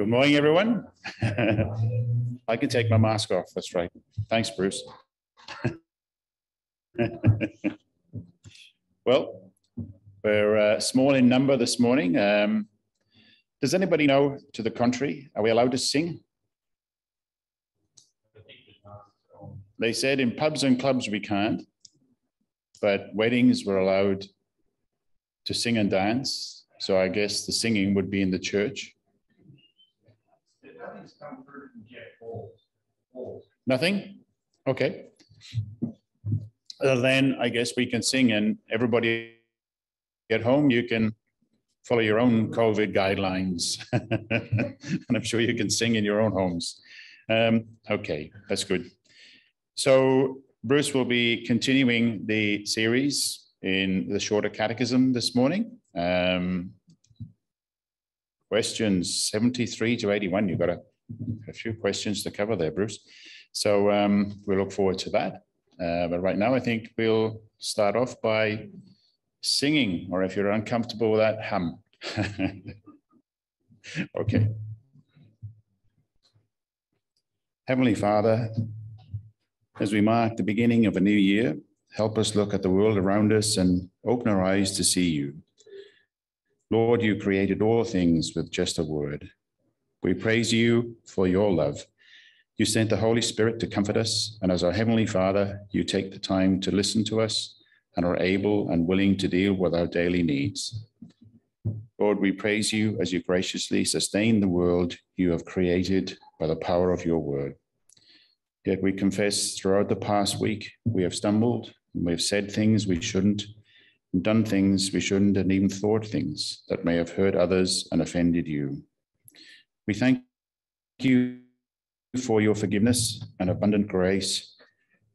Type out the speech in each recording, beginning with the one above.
Good morning, everyone. I can take my mask off. That's right. Thanks, Bruce. well, we're uh, small in number this morning. Um, does anybody know to the contrary? Are we allowed to sing? They said in pubs and clubs we can't, but weddings we're allowed to sing and dance. So I guess the singing would be in the church. Nothing? Okay. then I guess we can sing and everybody at home, you can follow your own COVID guidelines. and I'm sure you can sing in your own homes. Um, okay, that's good. So Bruce will be continuing the series in the shorter catechism this morning. Um, questions 73 to 81. You've got a, a few questions to cover there, Bruce. So um, we look forward to that. Uh, but right now, I think we'll start off by singing, or if you're uncomfortable with that, hum. okay. Heavenly Father, as we mark the beginning of a new year, help us look at the world around us and open our eyes to see you. Lord, you created all things with just a word. We praise you for your love. You sent the Holy Spirit to comfort us, and as our Heavenly Father, you take the time to listen to us and are able and willing to deal with our daily needs. Lord, we praise you as you graciously sustain the world you have created by the power of your word. Yet we confess throughout the past week we have stumbled and we have said things we shouldn't done things we shouldn't, and even thought things that may have hurt others and offended you. We thank you for your forgiveness and abundant grace.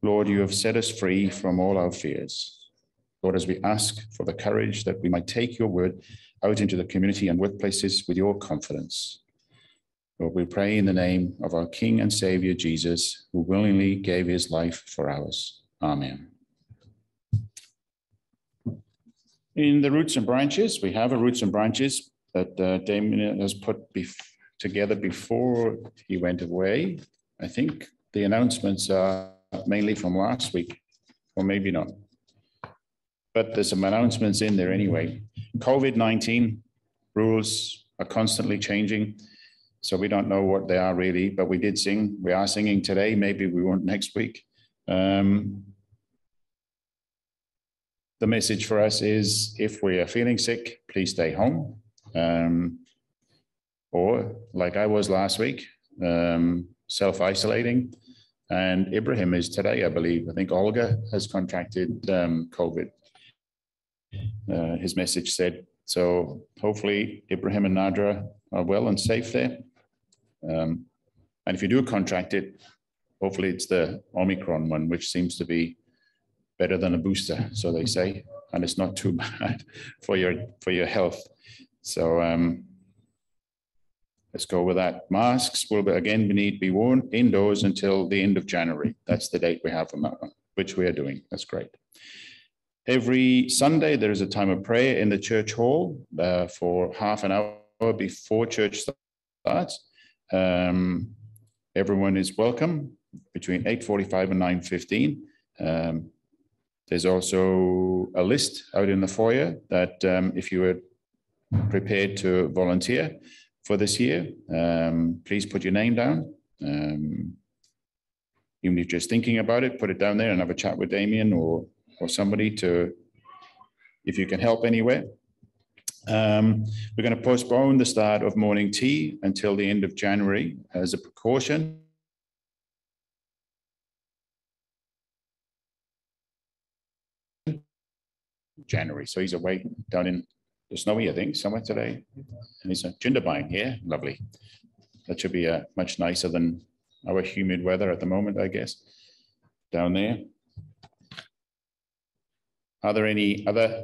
Lord, you have set us free from all our fears. Lord, as we ask for the courage that we might take your word out into the community and workplaces with your confidence. Lord, we pray in the name of our King and Savior Jesus, who willingly gave his life for ours. Amen. In the roots and branches, we have a roots and branches that uh, Damien has put bef together before he went away. I think the announcements are mainly from last week, or maybe not. But there's some announcements in there anyway. COVID-19 rules are constantly changing. So we don't know what they are really, but we did sing. We are singing today. Maybe we won't next week. Um, the message for us is if we are feeling sick, please stay home. Um, or like I was last week, um, self isolating. And Ibrahim is today, I believe. I think Olga has contracted um, COVID. Uh, his message said. So hopefully, Ibrahim and Nadra are well and safe there. Um, and if you do contract it, hopefully it's the Omicron one, which seems to be better than a booster, so they say, and it's not too bad for your for your health. So um, let's go with that. Masks will again need to be worn indoors until the end of January. That's the date we have on that one, which we are doing. That's great. Every Sunday there is a time of prayer in the church hall uh, for half an hour before church starts. Um, everyone is welcome between 8.45 and 9.15. Um, there's also a list out in the foyer that um, if you were prepared to volunteer for this year, um, please put your name down. Um, even if you're just thinking about it, put it down there and have a chat with Damien or, or somebody to, if you can help anywhere. Um, we're going to postpone the start of morning tea until the end of January as a precaution January. So he's away down in the snowy, I think, somewhere today. And he's a Jindabyne here. Lovely. That should be uh, much nicer than our humid weather at the moment, I guess, down there. Are there any other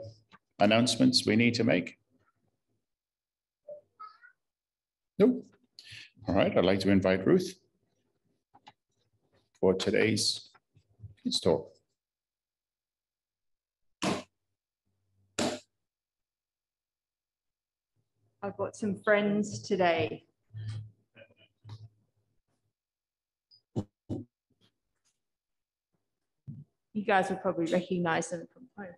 announcements we need to make? No. All right, I'd like to invite Ruth for today's talk. I've got some friends today. You guys will probably recognize them from home.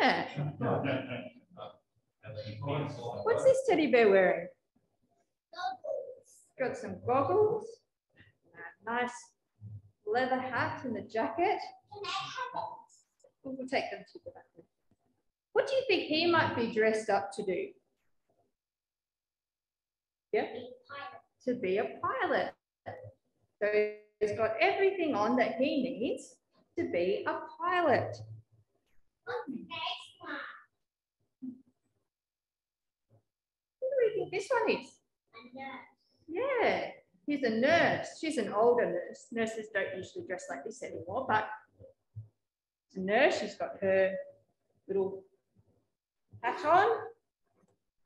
Yeah. What's this teddy bear wearing? Got some goggles, nice leather hat and a jacket. We'll take them to the back. What do you think he might be dressed up to do? Yeah? To be a pilot. So he's got everything on that he needs to be a pilot. What do we think this one is? Yeah, he's a nurse. She's an older nurse. Nurses don't usually dress like this anymore, but nurse. She's got her little hat on,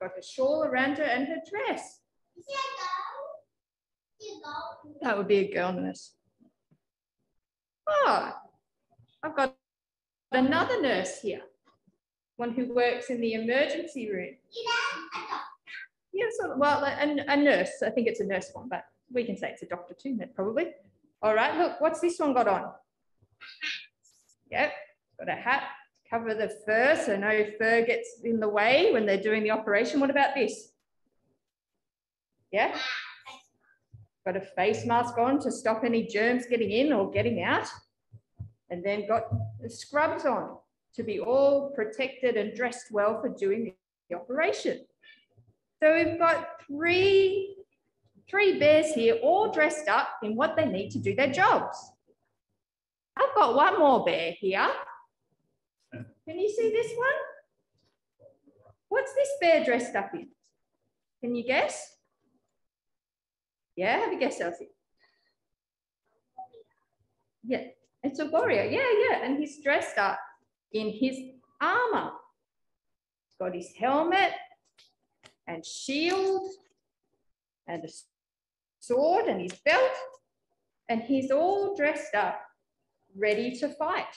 got her shawl around her and her dress. That would be a girl nurse. Oh, I've got another nurse here, one who works in the emergency room. Yeah, so, well, a, a nurse, I think it's a nurse one, but we can say it's a doctor too, probably. All right, look, what's this one got on? Yep, got a hat to cover the fur so no fur gets in the way when they're doing the operation. What about this? Yeah, got a face mask on to stop any germs getting in or getting out. And then got the scrubs on to be all protected and dressed well for doing the operation. So we've got three, three bears here all dressed up in what they need to do their jobs. I've got one more bear here. Can you see this one? What's this bear dressed up in? Can you guess? Yeah, have a guess, Elsie. Yeah, it's a warrior. Yeah, yeah, and he's dressed up in his armor. He's got his helmet, and shield and a sword and his belt. And he's all dressed up, ready to fight.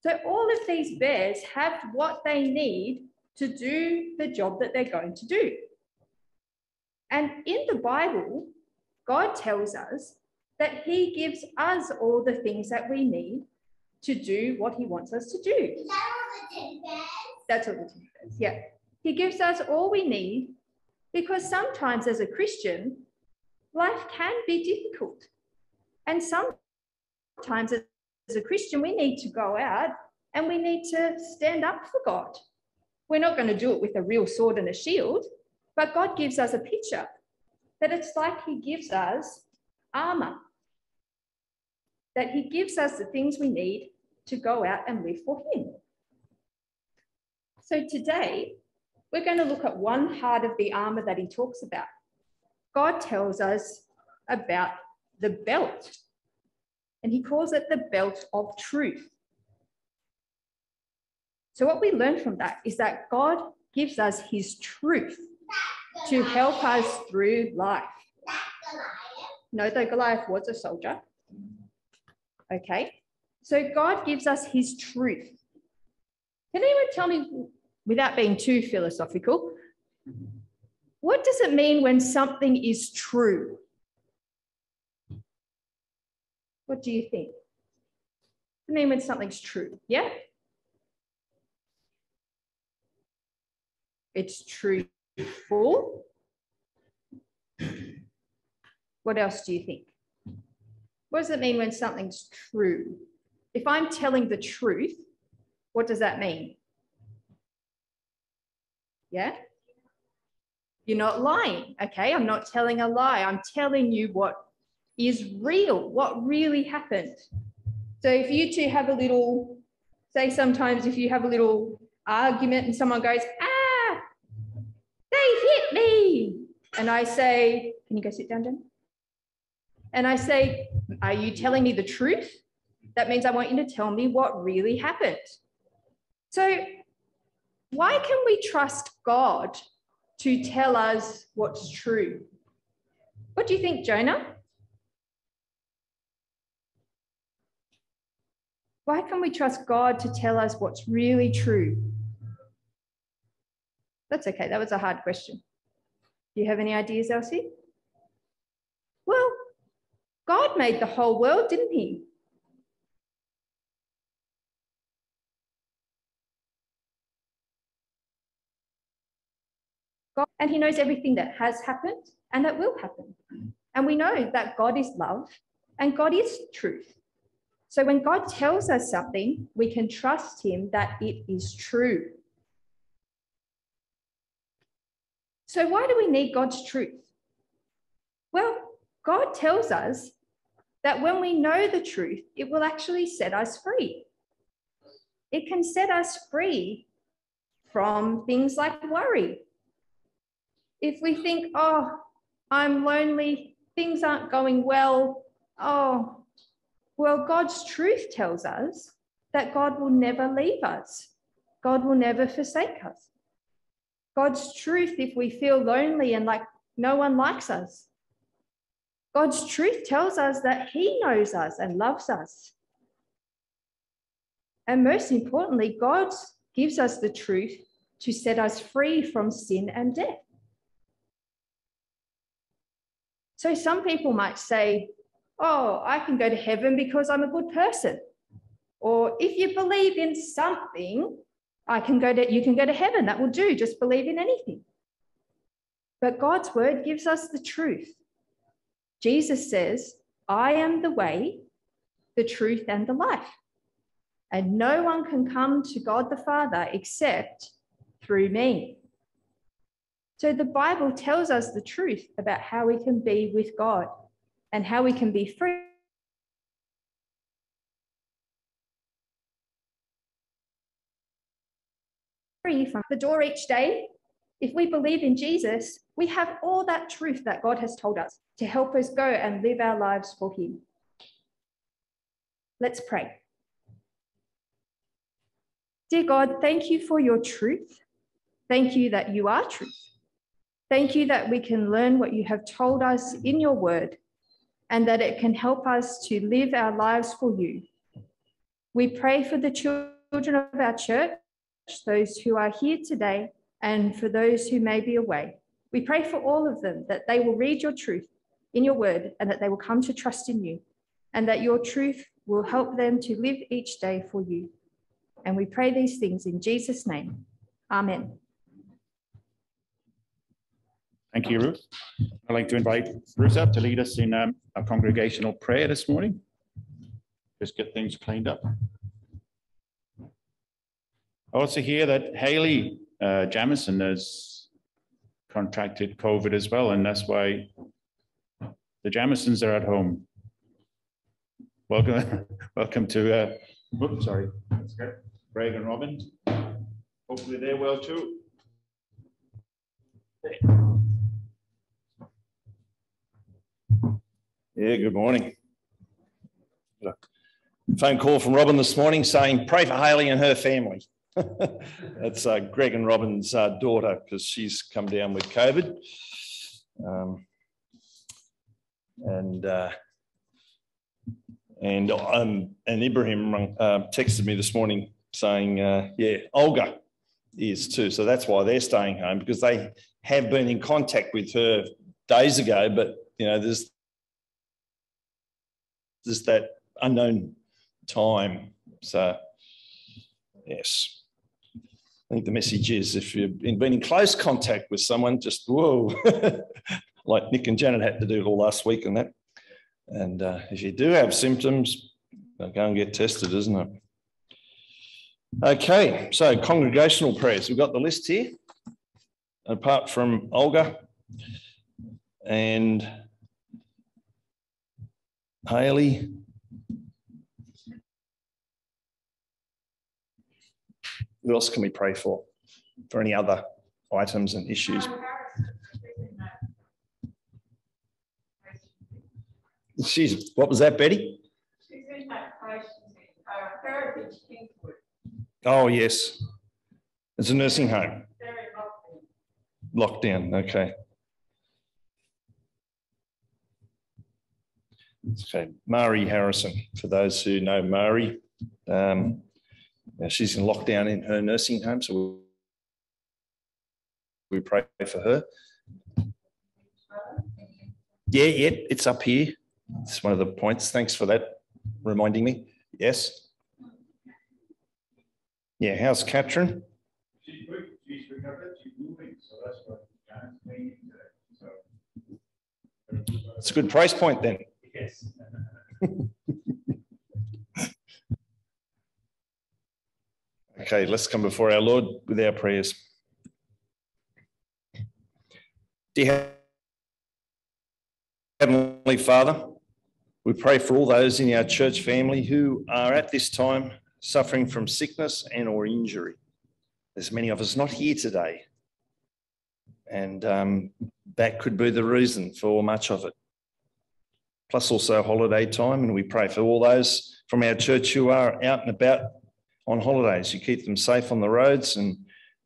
So all of these bears have what they need to do the job that they're going to do. And in the Bible, God tells us that he gives us all the things that we need to do what he wants us to do. Is that all the bears? That's all the bears, yeah. He gives us all we need because sometimes as a Christian, life can be difficult. And sometimes as a Christian, we need to go out and we need to stand up for God. We're not going to do it with a real sword and a shield, but God gives us a picture that it's like He gives us armor, that He gives us the things we need to go out and live for Him. So today, we're going to look at one part of the armor that he talks about. God tells us about the belt, and he calls it the belt of truth. So, what we learn from that is that God gives us his truth to help us through life. No, though Goliath was a soldier. Okay, so God gives us his truth. Can anyone tell me without being too philosophical, what does it mean when something is true? What do you think? It mean when something's true? Yeah? It's truthful. What else do you think? What does it mean when something's true? If I'm telling the truth, what does that mean? Yeah? You're not lying, okay? I'm not telling a lie. I'm telling you what is real, what really happened. So if you two have a little, say sometimes if you have a little argument and someone goes, ah, they hit me. And I say, can you go sit down, Jen? And I say, are you telling me the truth? That means I want you to tell me what really happened. So why can we trust God to tell us what's true? What do you think, Jonah? Why can we trust God to tell us what's really true? That's okay. That was a hard question. Do you have any ideas, Elsie? Well, God made the whole world, didn't he? God, and he knows everything that has happened and that will happen. And we know that God is love and God is truth. So when God tells us something, we can trust him that it is true. So why do we need God's truth? Well, God tells us that when we know the truth, it will actually set us free. It can set us free from things like worry. If we think, oh, I'm lonely, things aren't going well, oh, well, God's truth tells us that God will never leave us, God will never forsake us. God's truth, if we feel lonely and like no one likes us, God's truth tells us that He knows us and loves us. And most importantly, God gives us the truth to set us free from sin and death. So some people might say, Oh, I can go to heaven because I'm a good person. Or if you believe in something, I can go to you can go to heaven. That will do. Just believe in anything. But God's word gives us the truth. Jesus says, I am the way, the truth, and the life. And no one can come to God the Father except through me. So the Bible tells us the truth about how we can be with God and how we can be free. Free from the door each day if we believe in Jesus, we have all that truth that God has told us to help us go and live our lives for Him. Let's pray. Dear God, thank you for your truth. Thank you that you are truth. Thank you that we can learn what you have told us in your word and that it can help us to live our lives for you. We pray for the children of our church, those who are here today and for those who may be away. We pray for all of them that they will read your truth in your word and that they will come to trust in you and that your truth will help them to live each day for you. And we pray these things in Jesus' name. Amen. Thank you, Ruth. I'd like to invite Ruth up to lead us in um, a congregational prayer this morning. Just get things cleaned up. I also hear that Haley uh, Jamison has contracted COVID as well, and that's why the Jamisons are at home. Welcome, welcome to. Uh, sorry, Greg and Robin. Hopefully they're well too. Yeah, good morning. Phone call from Robin this morning saying, pray for Haley and her family. That's uh, Greg and Robin's uh, daughter because she's come down with COVID. Um, and uh, and um, and Ibrahim uh, texted me this morning saying, uh, yeah, Olga is too. So that's why they're staying home because they have been in contact with her days ago, but you know, there's there's that unknown time. So yes. I think the message is if you've been in close contact with someone, just whoa, like Nick and Janet had to do all last week and that. And uh, if you do have symptoms, go and get tested, isn't it? Okay, so congregational prayers. We've got the list here, apart from Olga and Haley Who else can we pray for? For any other items and issues? She's, what was that, Betty? Oh, yes. It's a nursing home. Lockdown, okay. Okay, Mari Harrison, for those who know Mari, um, she's in lockdown in her nursing home, so we pray for her. Yeah, yeah, it's up here. It's one of the points. Thanks for that reminding me. Yes. Yeah, how's Katrin? She's recovered, she's moving, so that's what Jan's saying today, so. It's a good price point then. Yes. Okay, let's come before our Lord with our prayers. Dear Heavenly Father, we pray for all those in our church family who are at this time suffering from sickness and or injury. There's many of us not here today. And um, that could be the reason for much of it. Plus also holiday time. And we pray for all those from our church who are out and about on holidays. You keep them safe on the roads and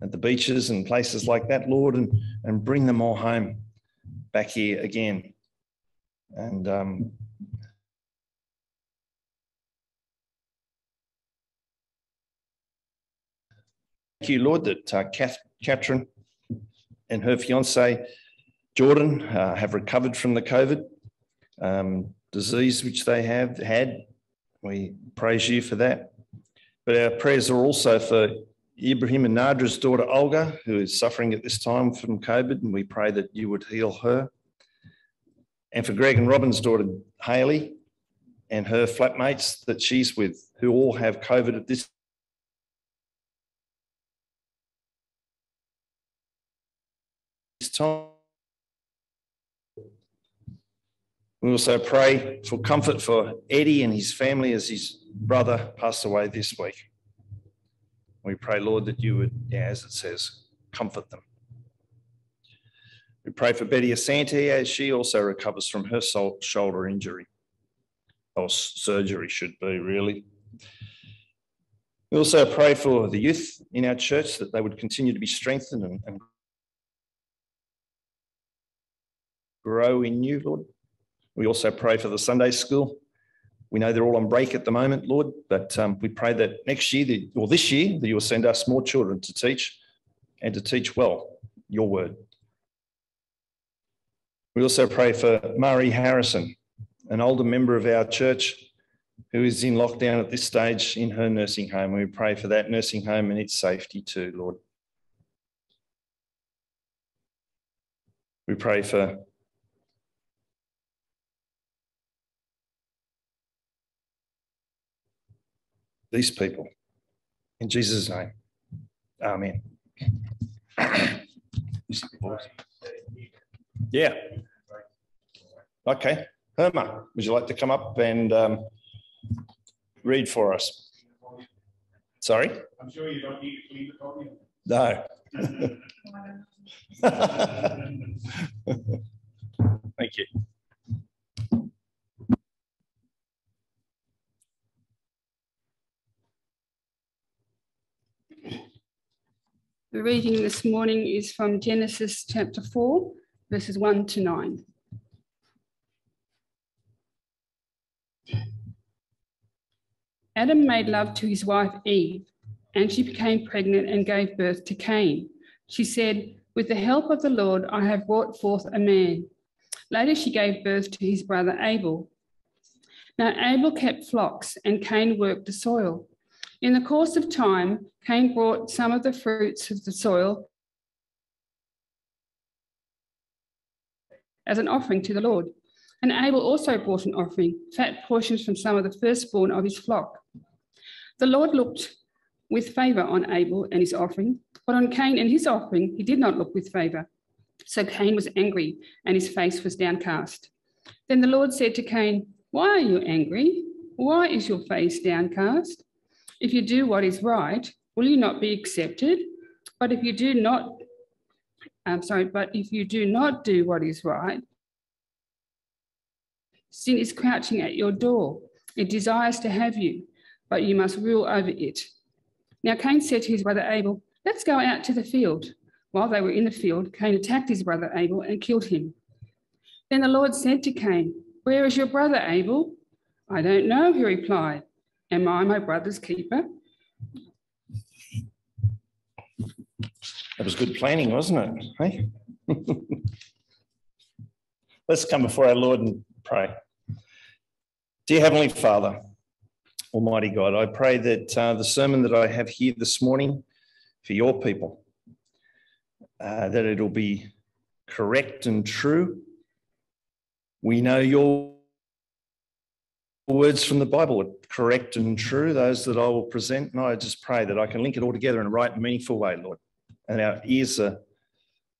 at the beaches and places like that, Lord, and, and bring them all home back here again. And um, thank you, Lord, that uh, Kath, Catherine and her fiance Jordan uh, have recovered from the COVID um, disease which they have had. We praise you for that. But our prayers are also for Ibrahim and Nadra's daughter Olga, who is suffering at this time from COVID, and we pray that you would heal her. And for Greg and Robin's daughter Haley and her flatmates that she's with, who all have COVID at this time. We also pray for comfort for Eddie and his family as his brother passed away this week. We pray, Lord, that you would, yeah, as it says, comfort them. We pray for Betty Asante as she also recovers from her shoulder injury, or surgery should be really. We also pray for the youth in our church that they would continue to be strengthened and, and grow in you, Lord. We also pray for the Sunday school. We know they're all on break at the moment, Lord, but um, we pray that next year, or this year, that you will send us more children to teach and to teach well your word. We also pray for Mari Harrison, an older member of our church who is in lockdown at this stage in her nursing home. We pray for that nursing home and its safety too, Lord. We pray for these people. In Jesus' name. Amen. Yeah. Okay. Herma, would you like to come up and um, read for us? Sorry? I'm sure you don't need to clean the podium. No. Thank you. The reading this morning is from Genesis chapter 4, verses 1 to 9. Adam made love to his wife Eve, and she became pregnant and gave birth to Cain. She said, With the help of the Lord, I have brought forth a man. Later, she gave birth to his brother Abel. Now, Abel kept flocks, and Cain worked the soil. In the course of time, Cain brought some of the fruits of the soil as an offering to the Lord. And Abel also brought an offering, fat portions from some of the firstborn of his flock. The Lord looked with favor on Abel and his offering, but on Cain and his offering, he did not look with favor. So Cain was angry and his face was downcast. Then the Lord said to Cain, Why are you angry? Why is your face downcast? If you do what is right, will you not be accepted? But if you do not, I'm sorry, but if you do not do what is right, sin is crouching at your door. It desires to have you, but you must rule over it. Now Cain said to his brother Abel, Let's go out to the field. While they were in the field, Cain attacked his brother Abel and killed him. Then the Lord said to Cain, Where is your brother Abel? I don't know, he replied. Am I my brother's keeper? That was good planning, wasn't it? Hey? Let's come before our Lord and pray. Dear Heavenly Father, Almighty God, I pray that uh, the sermon that I have here this morning for your people, uh, that it'll be correct and true. We know your words from the Bible are correct and true, those that I will present. And I just pray that I can link it all together in a right and meaningful way, Lord. And our ears are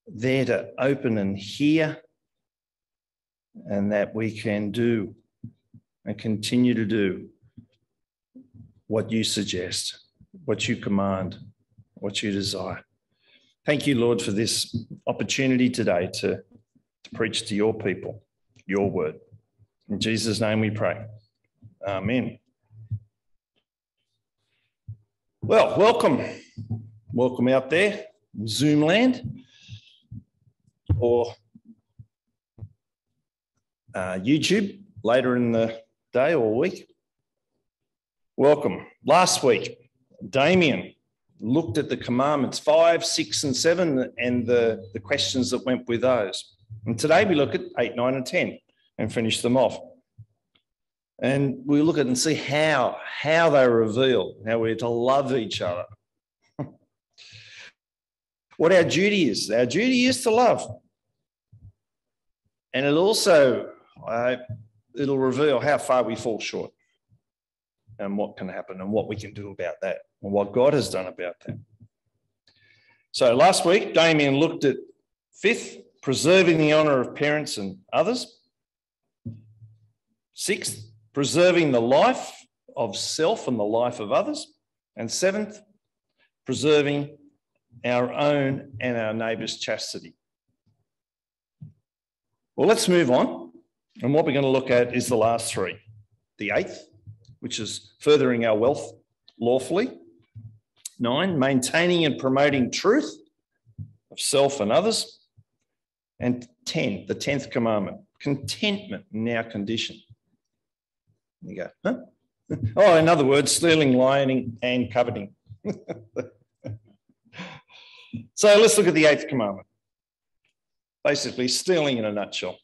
there to open and hear, and that we can do and continue to do what you suggest, what you command, what you desire. Thank you, Lord, for this opportunity today to, to preach to your people, your word. In Jesus' name we pray. Amen. Well, welcome. Welcome out there, Zoom land or uh, YouTube later in the day or week. Welcome. Last week, Damien looked at the commandments five, six, and seven, and the, the questions that went with those. And today we look at eight, nine, and 10 and finish them off. And we look at and see how, how they reveal how we're to love each other. what our duty is. Our duty is to love. And it also, uh, it'll reveal how far we fall short and what can happen and what we can do about that and what God has done about that. So last week, Damien looked at fifth, preserving the honour of parents and others. Sixth, preserving the life of self and the life of others. And seventh, preserving our own and our neighbour's chastity. Well, let's move on. And what we're going to look at is the last three. The eighth, which is furthering our wealth lawfully. Nine, maintaining and promoting truth of self and others. And 10, the 10th commandment, contentment in our condition. You go, huh? Oh, in other words, stealing, lying, and coveting. so let's look at the eighth commandment. Basically, stealing in a nutshell.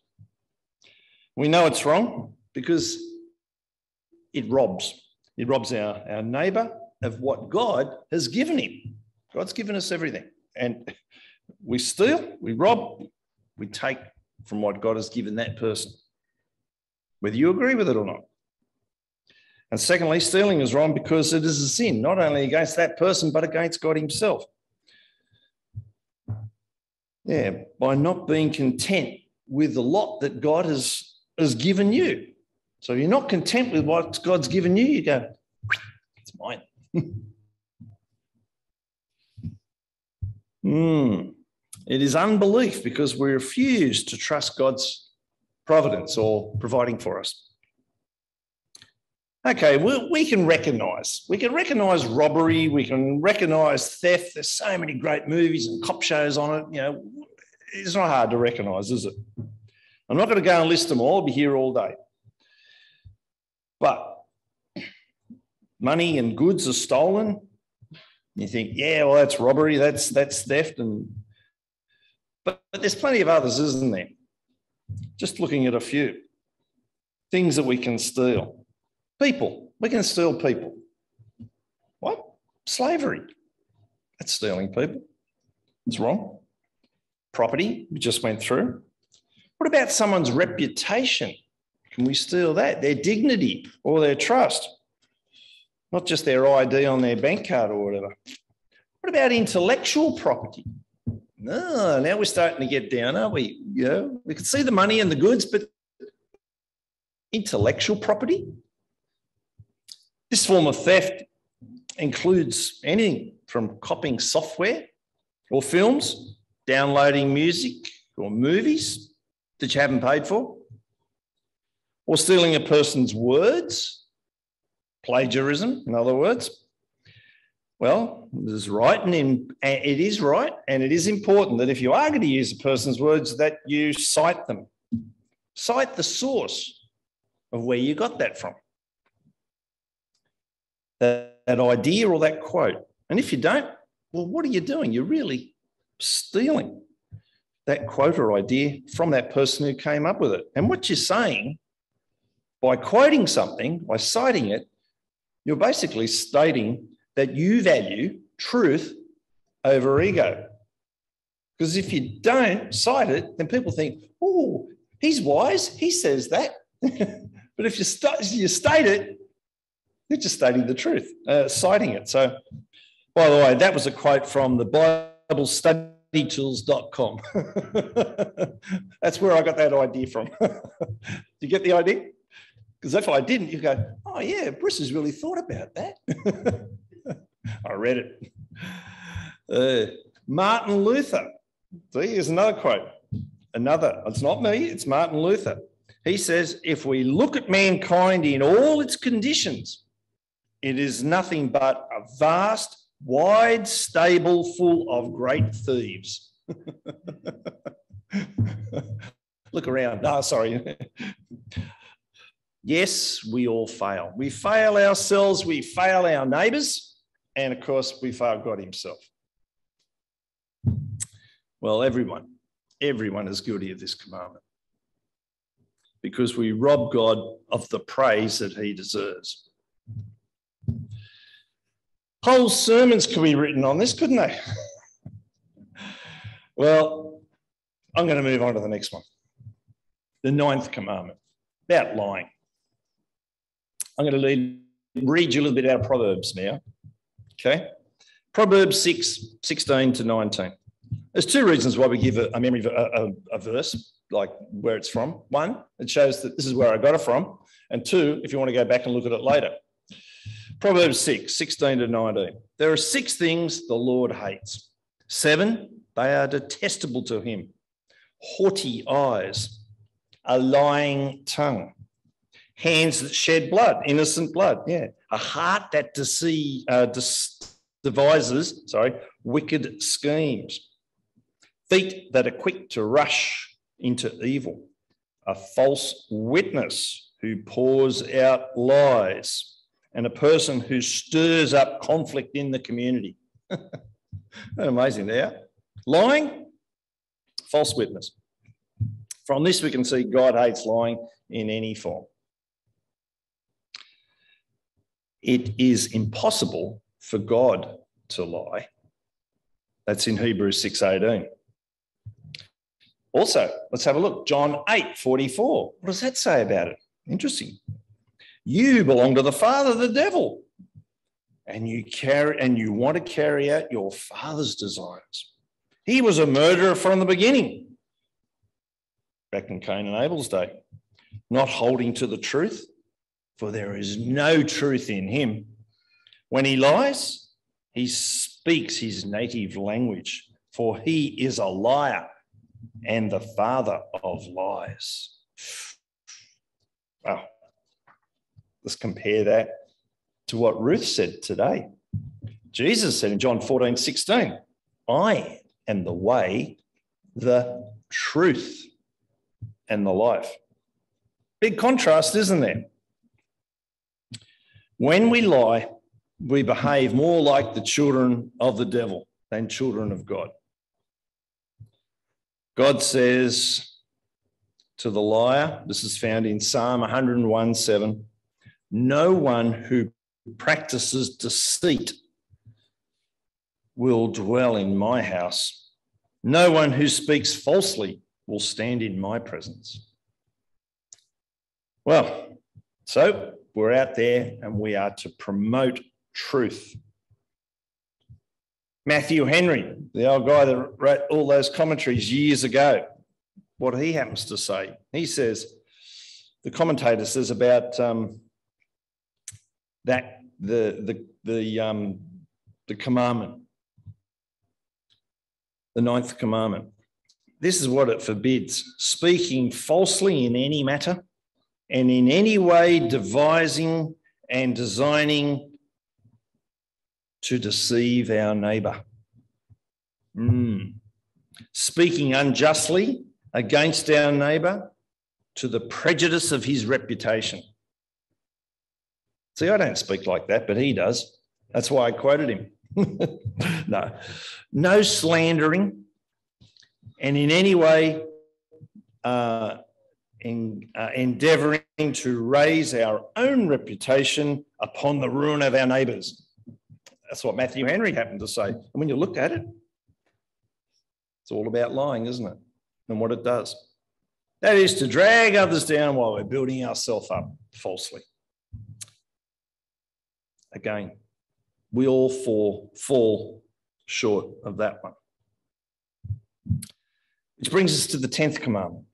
We know it's wrong because it robs. It robs our, our neighbor of what God has given him. God's given us everything. And we steal, we rob, we take from what God has given that person, whether you agree with it or not. And secondly, stealing is wrong because it is a sin, not only against that person, but against God Himself. Yeah, by not being content with the lot that God has, has given you. So you're not content with what God's given you, you go, it's mine. mm. It is unbelief because we refuse to trust God's providence or providing for us. Okay, we, we can recognize. We can recognize robbery. We can recognize theft. There's so many great movies and cop shows on it. You know, it's not hard to recognize, is it? I'm not going to go and list them all. I'll be here all day. But money and goods are stolen. You think, yeah, well, that's robbery. That's that's theft. And but, but there's plenty of others, isn't there? Just looking at a few things that we can steal. People, we can steal people. What? Slavery. That's stealing people. It's wrong. Property, we just went through. What about someone's reputation? Can we steal that? Their dignity or their trust? Not just their ID on their bank card or whatever. What about intellectual property? No, now we're starting to get down, aren't we? Know, we can see the money and the goods, but intellectual property? This form of theft includes anything from copying software or films, downloading music or movies that you haven't paid for, or stealing a person's words, plagiarism, in other words. Well, it is right and in, it is right, and it is important that if you are going to use a person's words, that you cite them, cite the source of where you got that from that, that idea or that quote. And if you don't, well, what are you doing? You're really stealing that quote or idea from that person who came up with it. And what you're saying By quoting something, by citing it, you're basically stating that you value truth over ego. Because if you don't cite it, then people think, oh, he's wise, he says that. but if you, st- you state it, you're just stating the truth, uh, citing it. So, by the way, that was a quote from the Bible Study studytools.com. That's where I got that idea from. Do you get the idea? Because if I didn't, you go, oh, yeah, Bruce has really thought about that. I read it. Uh, Martin Luther. See, here's another quote. Another, it's not me, it's Martin Luther. He says, if we look at mankind in all its conditions, it is nothing but a vast, wide stable full of great thieves. look around. No, sorry. yes, we all fail. We fail ourselves, we fail our neighbours, and of course, we fail God Himself. Well, everyone, everyone is guilty of this commandment because we rob God of the praise that He deserves. Whole sermons could be written on this, couldn't they? well, I'm going to move on to the next one. The ninth commandment about lying. I'm going to lead, read you a little bit out of Proverbs now. Okay. Proverbs 6, 16 to 19. There's two reasons why we give a, a memory, a, a, a verse, like where it's from. One, it shows that this is where I got it from. And two, if you want to go back and look at it later. Proverbs 6, 16 to 19. There are six things the Lord hates. Seven, they are detestable to him. Haughty eyes, a lying tongue, hands that shed blood, innocent blood, yeah. A heart that deceive, uh, devises, sorry, wicked schemes. Feet that are quick to rush into evil. A false witness who pours out lies and a person who stirs up conflict in the community. amazing there. Lying, false witness. From this, we can see God hates lying in any form. It is impossible for God to lie. That's in Hebrews 6:18. Also, let's have a look. John 8, 44. What does that say about it? Interesting. You belong to the father, the devil, and you carry and you want to carry out your father's desires. He was a murderer from the beginning, back in Cain and Abel's day, not holding to the truth, for there is no truth in him. When he lies, he speaks his native language, for he is a liar and the father of lies. Wow. Let's compare that to what Ruth said today. Jesus said in John 14, 16, I am the way, the truth, and the life. Big contrast, isn't there? When we lie, we behave more like the children of the devil than children of God. God says to the liar, this is found in Psalm 101 7, no one who practices deceit will dwell in my house. No one who speaks falsely will stand in my presence. Well, so we're out there and we are to promote truth. Matthew Henry, the old guy that wrote all those commentaries years ago, what he happens to say, he says, the commentator says about um, that the the the um, the commandment, the ninth commandment. This is what it forbids: speaking falsely in any matter, and in any way devising and designing to deceive our neighbour. Mm. Speaking unjustly against our neighbour to the prejudice of his reputation. See, I don't speak like that, but he does. That's why I quoted him. no, no slandering, and in any way, uh, in, uh, endeavoring to raise our own reputation upon the ruin of our neighbours. That's what Matthew Henry happened to say. And when you look at it, it's all about lying, isn't it? And what it does. That is to drag others down while we're building ourselves up falsely. Again, we all fall, fall short of that one. Which brings us to the 10th commandment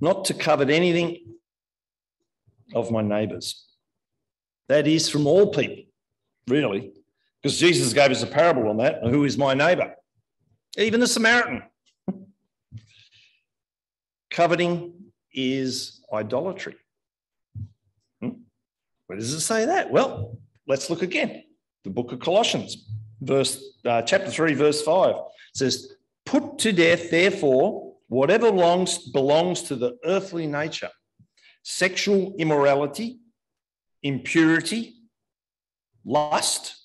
not to covet anything of my neighbours. That is from all people, really, because Jesus gave us a parable on that. Who is my neighbour? Even the Samaritan. Coveting is idolatry. Where does it say that? Well, let's look again. The book of Colossians, verse uh, chapter 3, verse 5 says, Put to death, therefore, whatever belongs, belongs to the earthly nature sexual immorality, impurity, lust,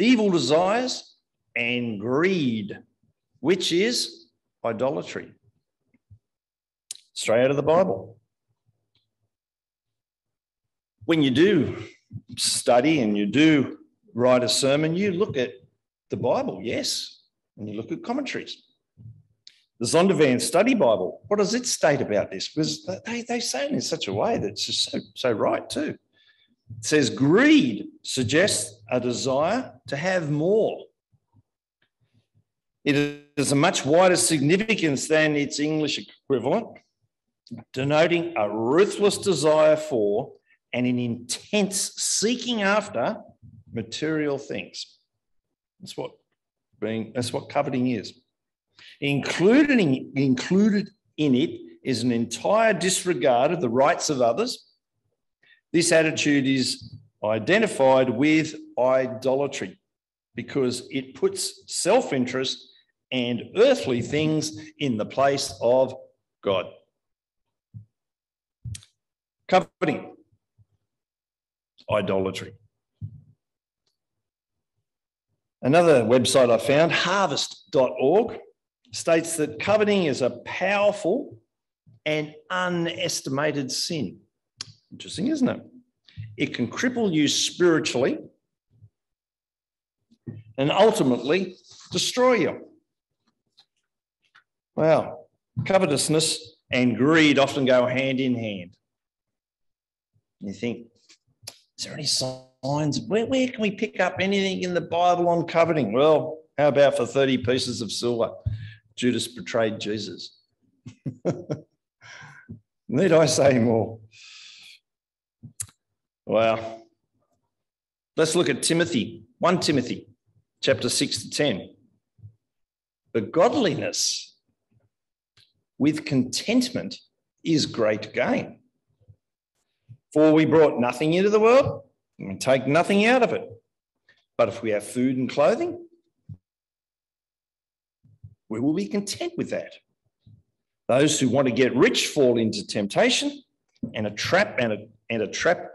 evil desires, and greed, which is idolatry. Straight out of the Bible. When you do study and you do write a sermon, you look at the Bible, yes, and you look at commentaries. The Zondervan Study Bible, what does it state about this? Because they, they say it in such a way that's just so, so right too. It says greed suggests a desire to have more. It has a much wider significance than its English equivalent, denoting a ruthless desire for and an intense seeking after material things. That's what being that's what coveting is. Included in, included in it is an entire disregard of the rights of others. This attitude is identified with idolatry because it puts self interest and earthly things in the place of God. Coveting, idolatry. Another website I found, harvest.org, states that coveting is a powerful and unestimated sin. Interesting, isn't it? It can cripple you spiritually and ultimately destroy you. Well, covetousness and greed often go hand in hand. You think, there any signs? Where, where can we pick up anything in the Bible on coveting? Well, how about for 30 pieces of silver? Judas betrayed Jesus. Need I say more? Well, let's look at Timothy, 1 Timothy chapter 6 to 10. But godliness with contentment is great gain. For we brought nothing into the world, and we take nothing out of it. But if we have food and clothing, we will be content with that. Those who want to get rich fall into temptation and a trap and a, and a trap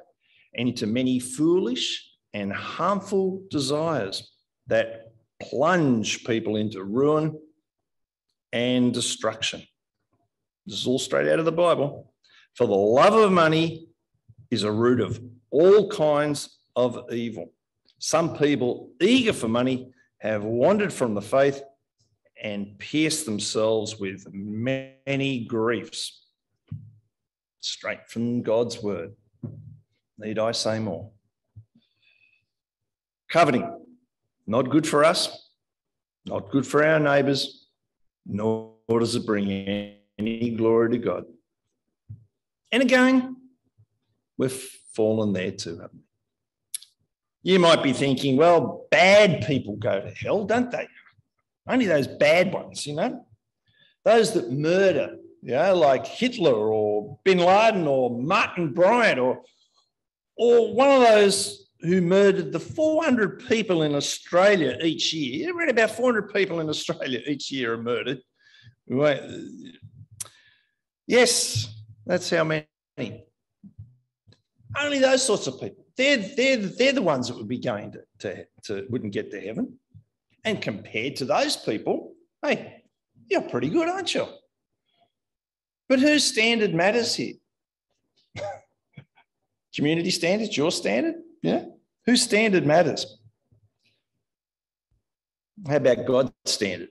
and into many foolish and harmful desires that plunge people into ruin and destruction. This is all straight out of the Bible. For the love of money is a root of all kinds of evil. Some people eager for money have wandered from the faith and pierced themselves with many griefs. Straight from God's word. Need I say more? Coveting, not good for us, not good for our neighbours, nor does it bring any glory to God. And again, we've fallen there too, haven't we? You might be thinking, well, bad people go to hell, don't they? Only those bad ones, you know? Those that murder, you know, like Hitler or Bin Laden or Martin Bryant or, or one of those who murdered the 400 people in Australia each year. You read about 400 people in Australia each year are murdered. Yes, that's how many. Only those sorts of people. They're, they're, they're the ones that would be going to, to, to wouldn't get to heaven. And compared to those people, hey, you're pretty good, aren't you? But whose standard matters here? Community standards, your standard? Yeah. Whose standard matters? How about God's standard?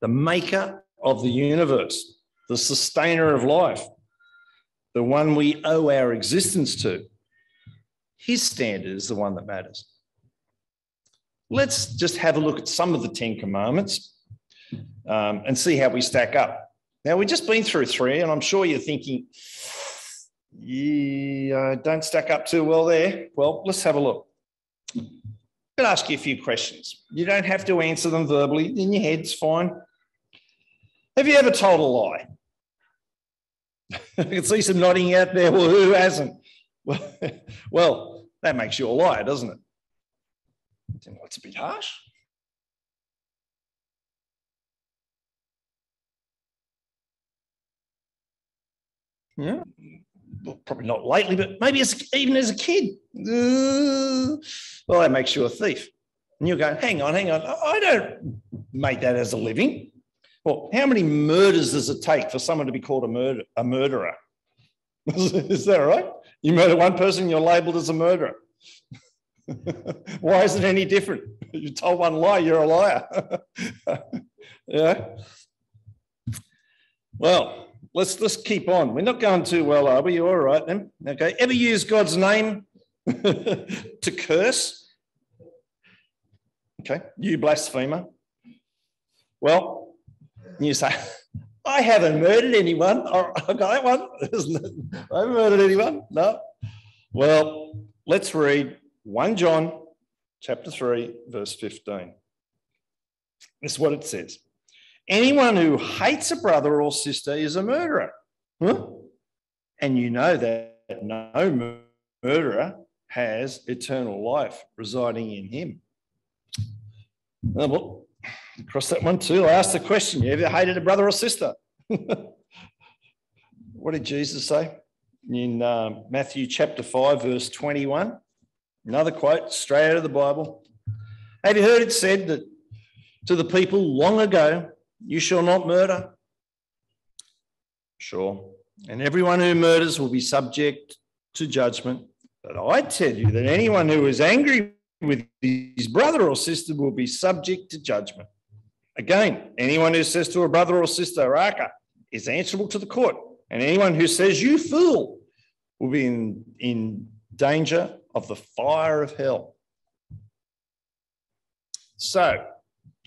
The maker of the universe, the sustainer of life, the one we owe our existence to. His standard is the one that matters. Let's just have a look at some of the Ten Commandments um, and see how we stack up. Now, we've just been through three, and I'm sure you're thinking, yeah, don't stack up too well there. Well, let's have a look. I'm going to ask you a few questions. You don't have to answer them verbally, in your head's fine. Have you ever told a lie? I can see some nodding out there. Well, who hasn't? Well, well, that makes you a liar, doesn't it? It's a bit harsh. Yeah, well, probably not lately, but maybe as, even as a kid. Uh, well, that makes you a thief. And you're going, hang on, hang on. I don't make that as a living. Well, how many murders does it take for someone to be called a, murder, a murderer? is that right? You murder one person, you're labeled as a murderer. Why is it any different? You told one lie, you're a liar. yeah. Well, let's let's keep on. We're not going too well, are we? All right then? Okay. Ever use God's name to curse? Okay. You blasphemer. Well, you say, I haven't murdered anyone. Oh, I got that one. I haven't murdered anyone. No. Well, let's read 1 John chapter 3, verse 15. This is what it says. Anyone who hates a brother or sister is a murderer. Huh? And you know that no murderer has eternal life residing in him. Well, across that one too. I asked the question you ever hated a brother or sister? what did Jesus say in uh, Matthew chapter 5, verse 21? Another quote straight out of the Bible. Have you heard it said that to the people long ago, you shall not murder? Sure. And everyone who murders will be subject to judgment. But I tell you that anyone who is angry with his brother or sister will be subject to judgment. Again, anyone who says to a brother or sister, Raca, is answerable to the court. And anyone who says, you fool, will be in, in danger of the fire of hell. So,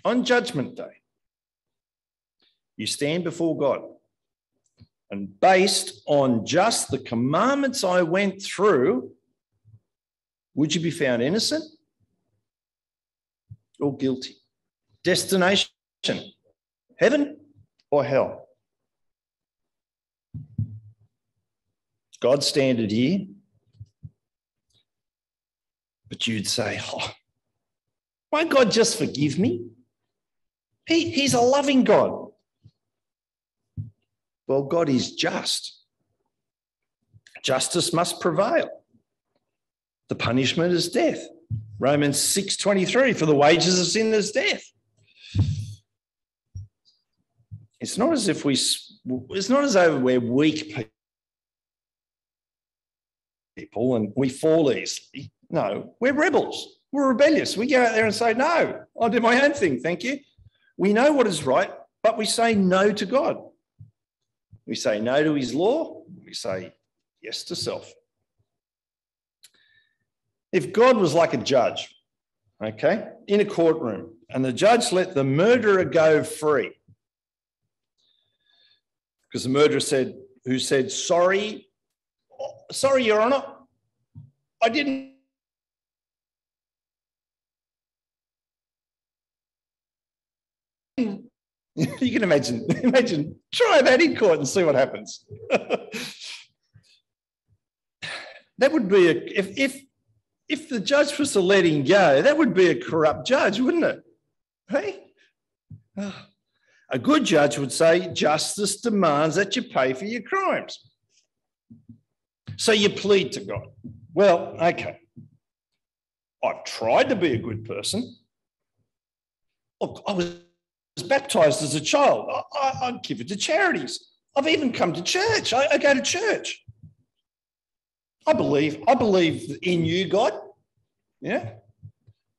on Judgment Day, you stand before God. And based on just the commandments I went through, would you be found innocent or guilty? Destination heaven or hell? God's standard here. But you'd say, oh, won't God just forgive me? He, he's a loving God. Well, God is just. Justice must prevail. The punishment is death. Romans 6:23 for the wages of sin is death it's not as if we, it's not as though we're weak people and we fall easily. No, we're rebels. We're rebellious. We go out there and say, no, I'll do my own thing. Thank you. We know what is right, but we say no to God. We say no to his law. We say yes to self. If God was like a judge, okay, in a courtroom, and the judge let the murderer go free, because the murderer said, who said, sorry, sorry, Your Honour, I didn't. you can imagine, imagine, try that in court and see what happens. that would be a, if, if, if the judge was to let him go, that would be a corrupt judge, wouldn't it? Hey? Oh. A good judge would say justice demands that you pay for your crimes. So you plead to God. Well, okay. I've tried to be a good person. Look, I was baptized as a child. I, I, I give it to charities. I've even come to church. I, I go to church. I believe, I believe in you, God. Yeah.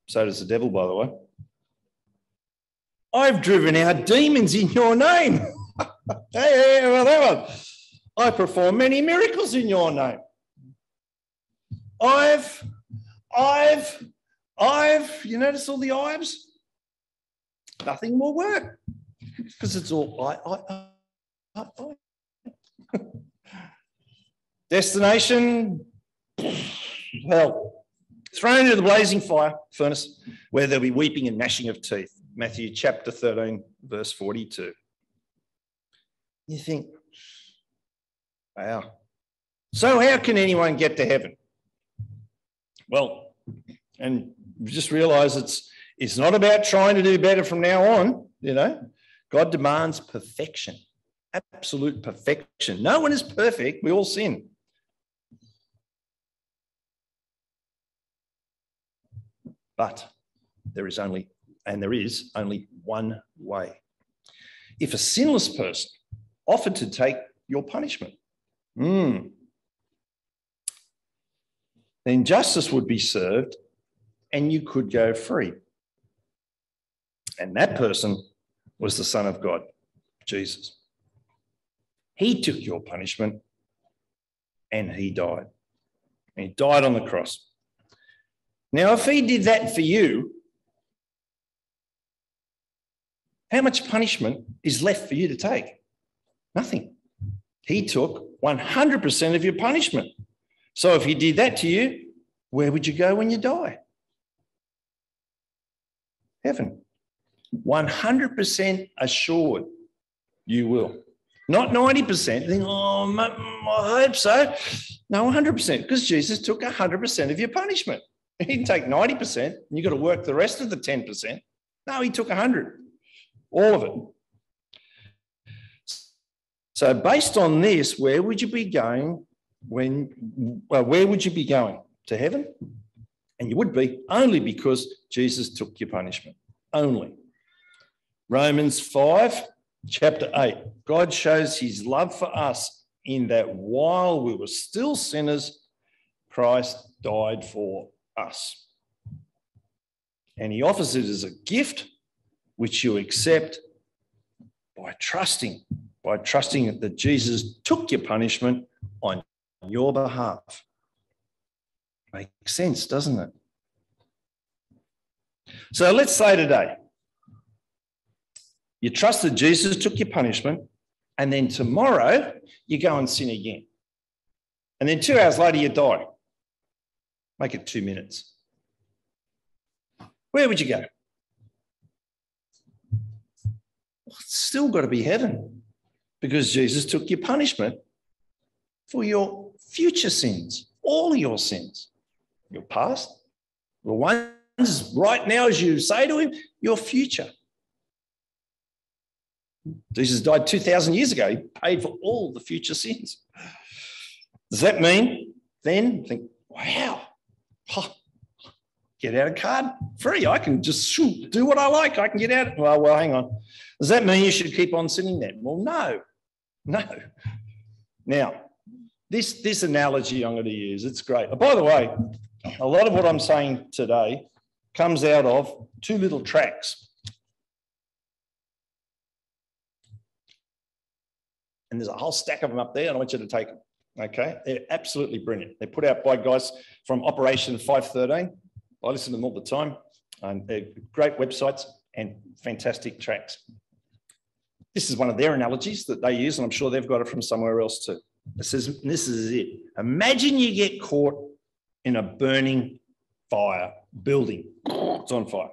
So does the devil, by the way. I've driven out demons in your name. hey, well, that one. I perform many miracles in your name. I've, I've, I've, you notice all the I'ves? Nothing will work because it's all I, I, I, I. Destination, hell, thrown into the blazing fire furnace where there'll be weeping and gnashing of teeth. Matthew chapter 13, verse 42. You think, wow. So, how can anyone get to heaven? Well, and just realize it's it's not about trying to do better from now on, you know. God demands perfection, absolute perfection. No one is perfect, we all sin. But there is only, and there is only one way. If a sinless person offered to take your punishment, mm, then justice would be served and you could go free. And that person was the Son of God, Jesus. He took your punishment and he died. And he died on the cross. Now, if he did that for you, how much punishment is left for you to take? Nothing. He took 100% of your punishment. So if he did that to you, where would you go when you die? Heaven. 100% assured you will. Not 90%. Think, oh, I hope so. No, 100%, because Jesus took 100% of your punishment. He didn't take 90%, and you've got to work the rest of the 10%. No, he took 100, all of it. So, based on this, where would you be going when, well, where would you be going? To heaven? And you would be only because Jesus took your punishment. Only. Romans 5, chapter 8. God shows his love for us in that while we were still sinners, Christ died for us. And he offers it as a gift which you accept by trusting, by trusting that Jesus took your punishment on your behalf. Makes sense, doesn't it? So let's say today you trust that Jesus, took your punishment, and then tomorrow you go and sin again. And then two hours later you die. Make it two minutes. Where would you go? It's still got to be heaven because Jesus took your punishment for your future sins, all your sins, your past, the ones right now, as you say to him, your future. Jesus died 2,000 years ago. He paid for all the future sins. Does that mean then think, wow, get out of card free? I can just do what I like. I can get out. Well, well, hang on. Does that mean you should keep on sinning then? Well, no, no. Now, this, this analogy I'm going to use, it's great. Oh, by the way, a lot of what I'm saying today comes out of two little tracts and there's a whole stack of them up there, and I want you to take them. Okay, they're absolutely brilliant. They're put out by guys from Operation 513. I listen to them all the time, great websites and fantastic tracts. This is one of their analogies that they use, and I'm sure they've got it from somewhere else too. It says, this is it. Imagine you get caught in a burning fire building. It's on fire.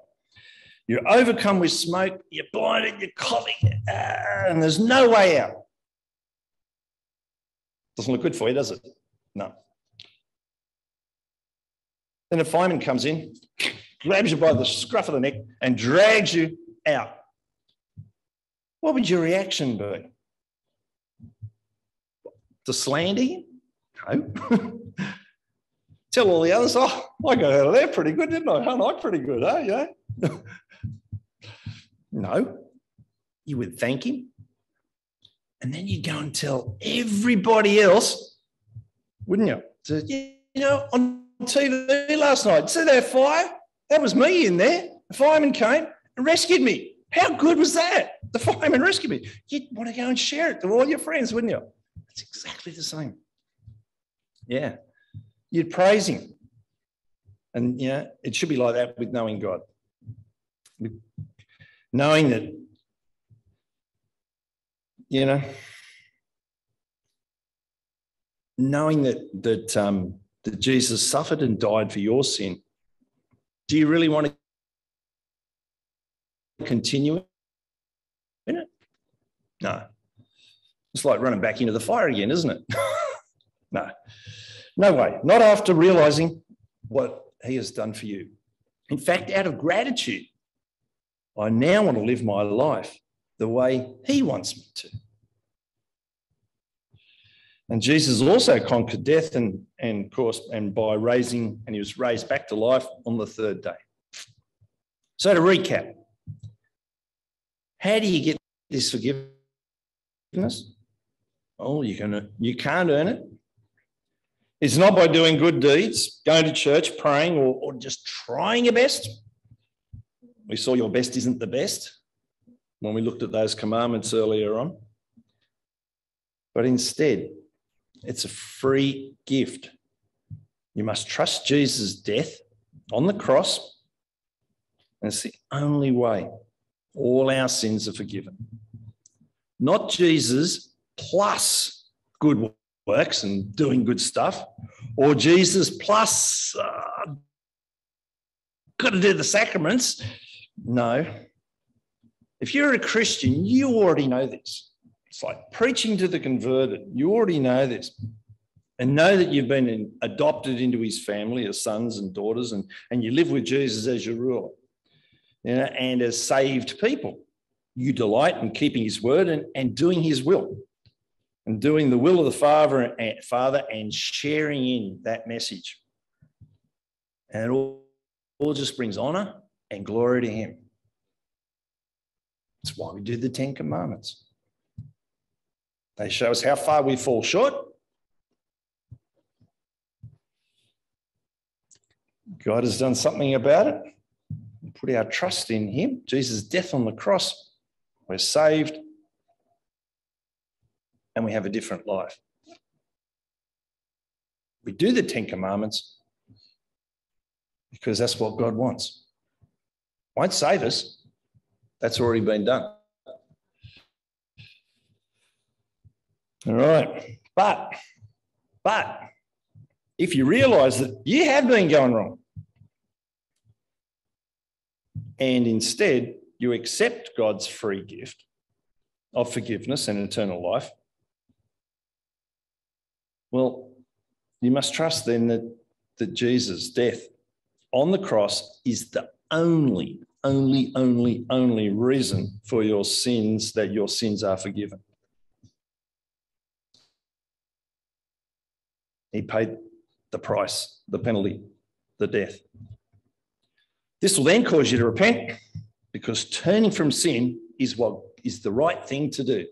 You're overcome with smoke, you're blinded, you're coughing, ah, and there's no way out. Doesn't look good for you, does it? No. Then a fireman comes in, grabs you by the scruff of the neck, and drags you out. What would your reaction be? To slander him? No. Tell all the others, oh, I got out of there pretty good, didn't I? Aren't pretty good, eh? Yeah. no. You would thank him. And then you'd go and tell everybody else, wouldn't you? So, you know, on TV last night, see that fire? That was me in there. The fireman came and rescued me. How good was that? The fireman rescued me. You'd want to go and share it to all your friends, wouldn't you? It's exactly the same. Yeah. You'd praise him. And yeah, it should be like that with knowing God. Knowing that, you know, knowing that that um, that Jesus suffered and died for your sin. Do you really want to continue in it? No. It's like running back into the fire again, isn't it? no. No way. Not after realizing what he has done for you. In fact, out of gratitude, I now want to live my life the way he wants me to. And Jesus also conquered death and, and of course, and by raising, and he was raised back to life on the third day. So to recap, how do you get this forgiveness? Oh, you can you can't earn it. It's not by doing good deeds, going to church, praying, or, or just trying your best. We saw your best isn't the best when we looked at those commandments earlier on. But instead, it's a free gift. You must trust Jesus' death on the cross, and it's the only way all our sins are forgiven. Not Jesus plus good works and doing good stuff, or Jesus plus uh, got to do the sacraments. No. If you're a Christian, you already know this. It's like preaching to the converted. You already know this. And know that you've been in, adopted into his family as sons and daughters, and, and you live with Jesus as your ruler you know, and as saved people. You delight in keeping his word and, and doing his will and doing the will of the Father and, Father and sharing in that message. And it all, all just brings honor and glory to Him. That's why we do the Ten Commandments. They show us how far we fall short. God has done something about it. We put our trust in Him. Jesus' death on the cross, we're saved, and we have a different life. We do the Ten Commandments because that's what God wants. Won't save us, that's already been done. All right. But, but if you realize that you have been going wrong and instead you accept God's free gift of forgiveness and eternal life, well, you must trust then that, that Jesus' death on the cross is the only, only, only, only reason for your sins that your sins are forgiven. He paid the price, the penalty, the death. This will then cause you to repent because turning from sin is what is the right thing to do.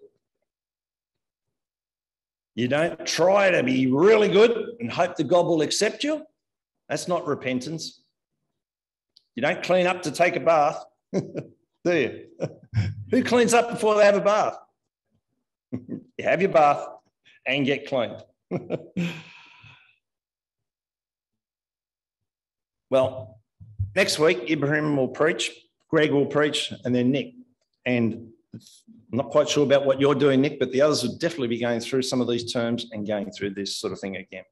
You don't try to be really good and hope that God will accept you. That's not repentance. You don't clean up to take a bath, do you? Who cleans up before they have a bath? you have your bath and get cleaned. Well, next week, Ibrahim will preach, Greg will preach, and then Nick. And I'm not quite sure about what you're doing, Nick, but the others will definitely be going through some of these terms and going through this sort of thing again.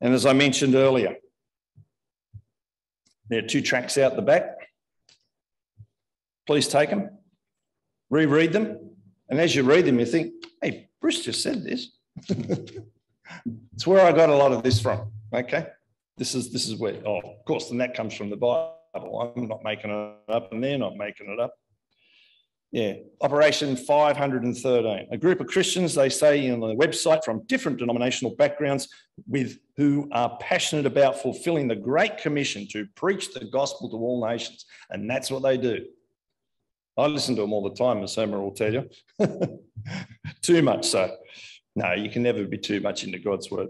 And as I mentioned earlier, there are two tracts out the back. Please take them, reread them, and as you read them, you think, hey, Bruce just said this. it's where I got a lot of this from. Okay. This is this is where, oh, of course, then that comes from the Bible. I'm not making it up, and they're not making it up. Yeah, Operation 513. A group of Christians, they say on the website, from different denominational backgrounds, with who are passionate about fulfilling the Great Commission to preach the gospel to all nations. And that's what they do. I listen to them all the time, as Homer will tell you. too much so. No, you can never be too much into God's word.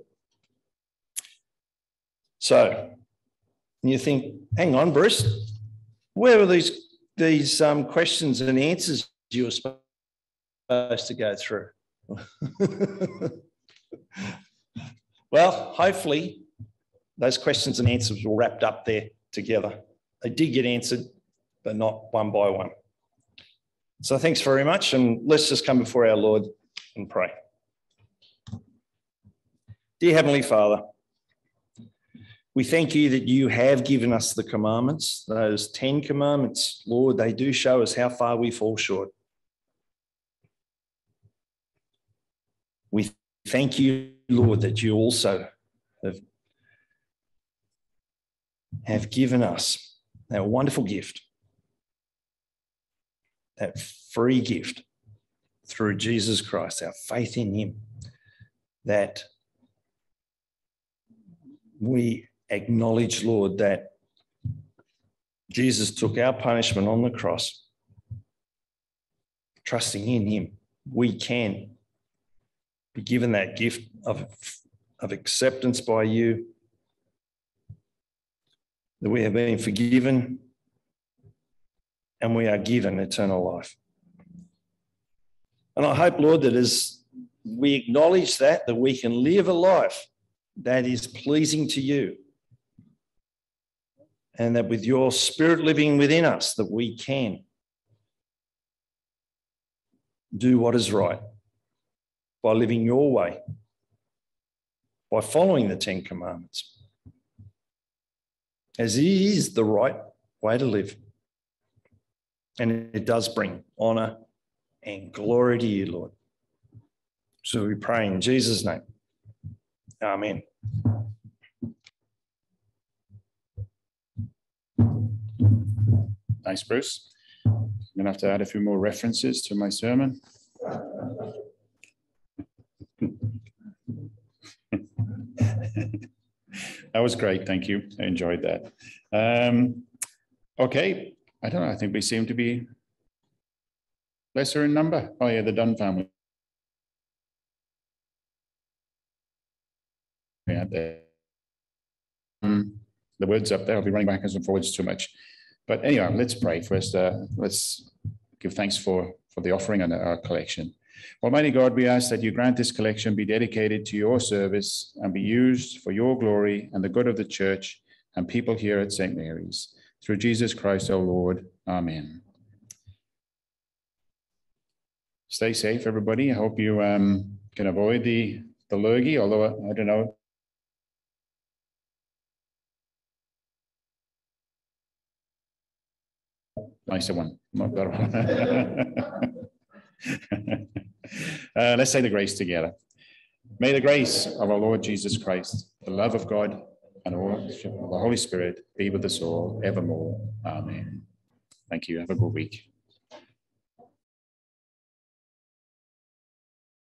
So you think, hang on, Bruce, where were these these um, questions and answers you were supposed to go through? well, hopefully, those questions and answers were wrapped up there together. They did get answered, but not one by one. So thanks very much. And let's just come before our Lord and pray. Dear Heavenly Father, we thank you that you have given us the commandments, those 10 commandments. Lord, they do show us how far we fall short. We thank you, Lord, that you also have, have given us that wonderful gift, that free gift through Jesus Christ, our faith in Him, that we acknowledge, Lord, that Jesus took our punishment on the cross. Trusting in Him, we can be given that gift of, of acceptance by you, that we have been forgiven and we are given eternal life. And I hope, Lord, that as we acknowledge that, that we can live a life that is pleasing to you. And that with your spirit living within us, that we can do what is right by living your way, by following the Ten Commandments, as it is the right way to live. And it does bring honor and glory to you, Lord. So we pray in Jesus' name. Amen. Thanks, Bruce. I'm going to have to add a few more references to my sermon. that was great. Thank you. I enjoyed that. Um, okay. I don't know. I think we seem to be lesser in number. Oh, yeah, the Dunn family. Yeah, the, um, the words up there. I'll be running backwards and forwards too much. But anyway, let's pray first. Uh, let's give thanks for, for the offering and our collection. Almighty God, we ask that you grant this collection be dedicated to your service and be used for your glory and the good of the church and people here at St. Mary's. Through Jesus Christ our Lord. Amen. Stay safe, everybody. I hope you um, can avoid the, the lurgy, although I don't know nicer one, not better one. uh, let's say the grace together. May the grace of our Lord Jesus Christ, the love of God, and the Holy Spirit be with us all evermore. Amen. Thank you. Have a good week.